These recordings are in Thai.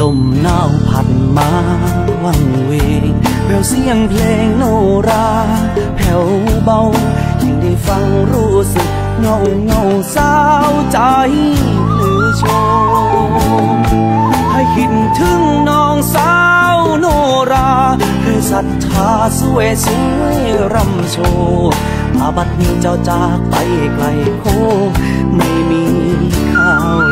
ลมหนาวผัดมาวังเวงแววเสียงเพลงโนราแผ่วเบา ยิ่งได้ฟังรู้สึกเงาเงาสาวใจหรือโชมให้คิดถึงน้องสาวโนราเคอศรัทธาสวยสวยรำโชว์อาบัดนี้เจ้าจากไปไกลโคไม่มีข้าว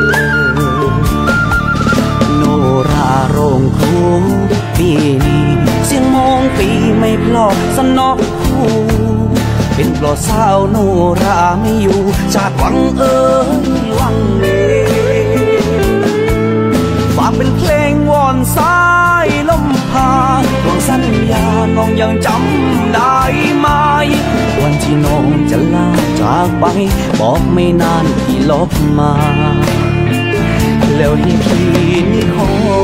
ปลอดสาวโนราไม่อยู่จากวังเอ๋ยวังเวฝากเป็นเพลงวอนสายลมพาดวงสัญญาน้องยังจำได้ไหม วันที่น้องจะลาจากไป บอกไม่นานพี่ลบมา แล้วที่พี่นี่คอ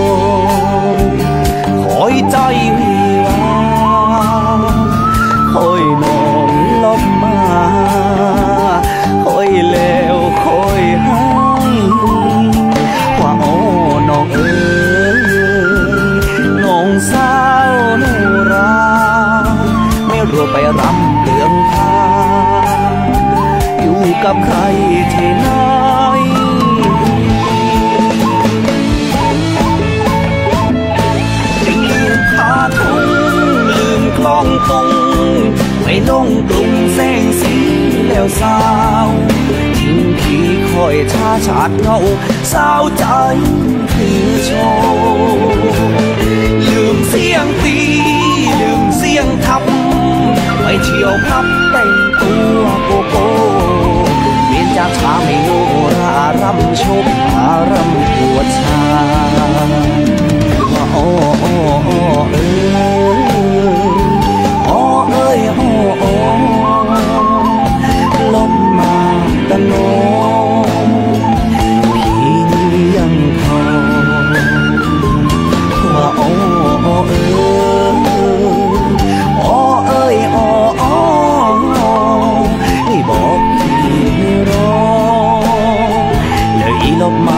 กับใครที่ไหนลืมพาทุ่งลืมคลองตุงไม่ลงกลุ่มแสงสีแล้วสาวทิ้งที่คอยชาชาดเงาสาวใจ รารำชมอารำปวดชาว่าโอ้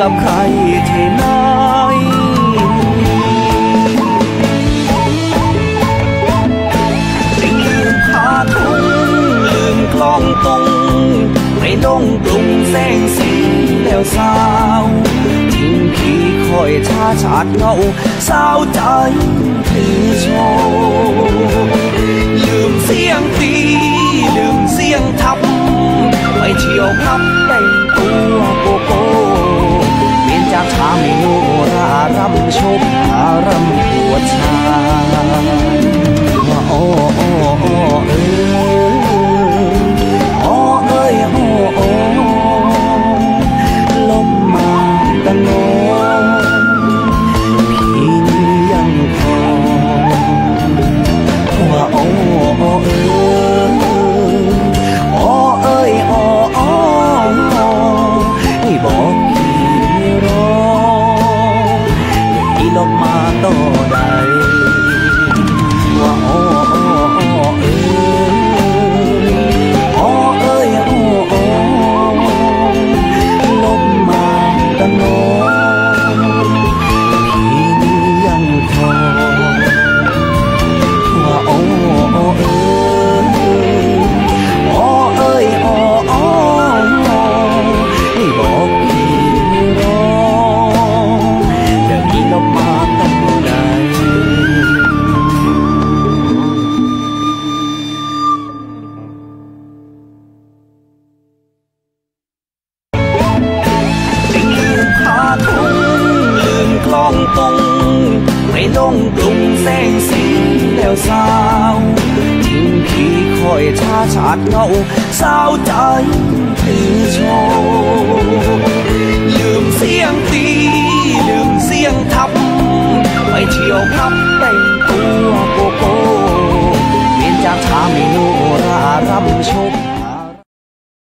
กับใครที่ไหนลืมพาทุ่งลืมคลองตรงไม่ลงกรุงแสงสีแล้วสาวทิ้งขี่คอยชาชาดเงาสาวใจคือโชว์ำชมอารมณ์ปวดชาว่าโอ้ งไม่ลงกรุงแสงสีแล้วสาวทิ้งพี่คอยชาชาดเงาสาวใจถือโชว์